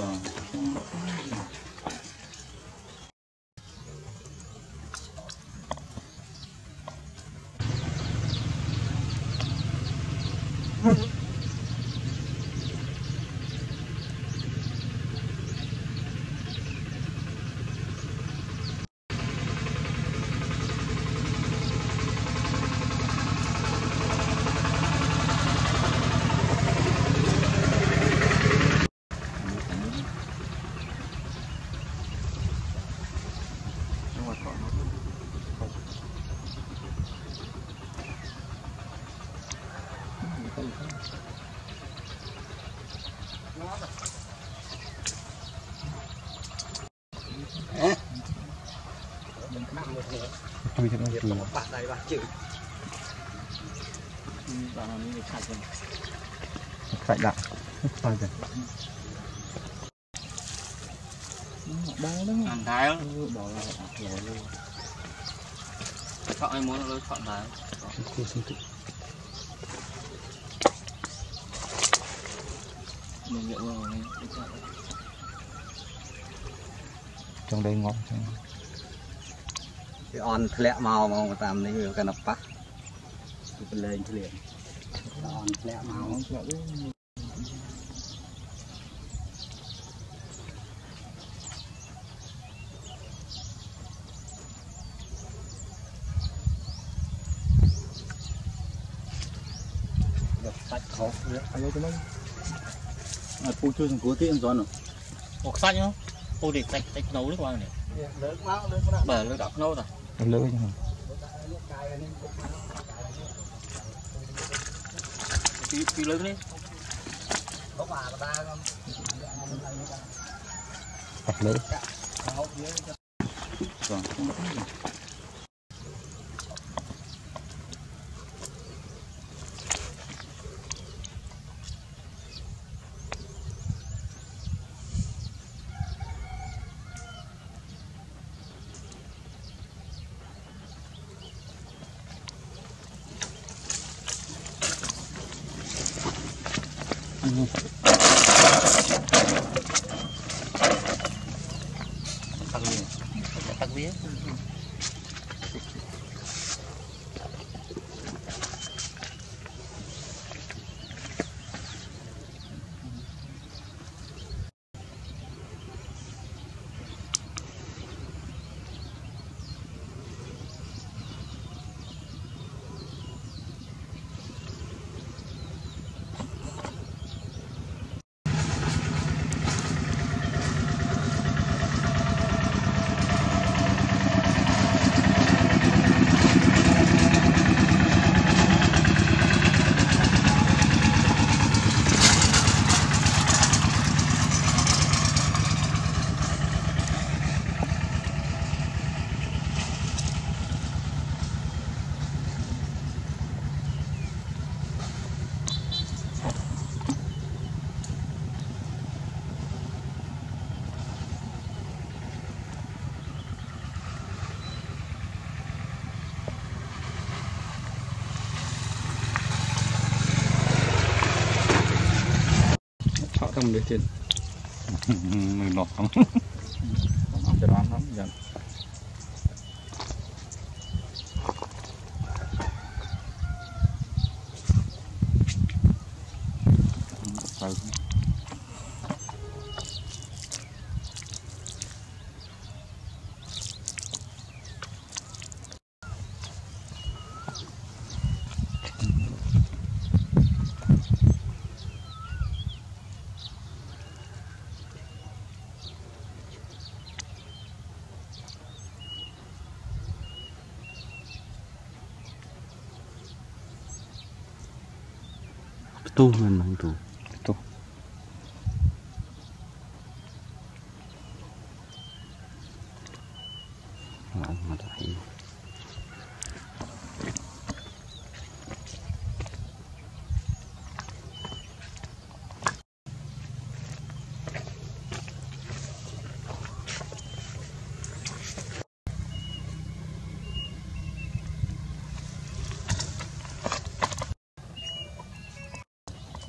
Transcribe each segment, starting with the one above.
本当に。Chui cho nó chui bạn đây bạn chịu phải đặng phải rồi Ăn thái không? Chọn ai muốn nó chọn thái. មានយកមកនេះចង់ដែរងប់ចឹងវាអន់ធ្លាក់មកមកតាមនេះវាកណ្ដប៉ះទៅប្រឡែងធ្លាក់អន់ធ្លាក់មកធ្លាក់បាច់ខោអីទៅមក Cái đấy cái cái cái à sang cố tí em giòn rồi Ủa xanh không? Ô để tách tách nấu nước qua này. Bờ nó đọc nấu rồi. lỡ chứ không Tí tí lớn đi. có bà ta không đặt lỡ Vâng. Tắc vía. tắt vía. ต้องเลยเจ็ดมือหลอก Betul memang itu.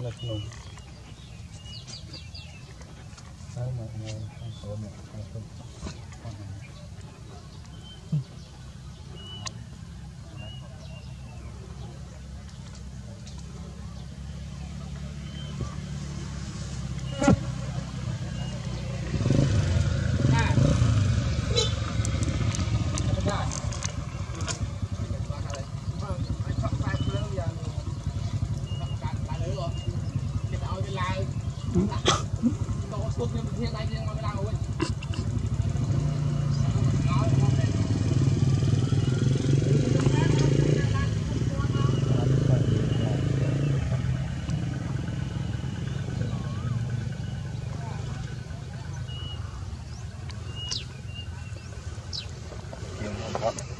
lực nùng Hãy subscribe cho kênh Ghiền Mì Gõ Để không bỏ lỡ những ទុកខ្ញុំប្រធានដៃយើងមកឡើងវិញយើងមក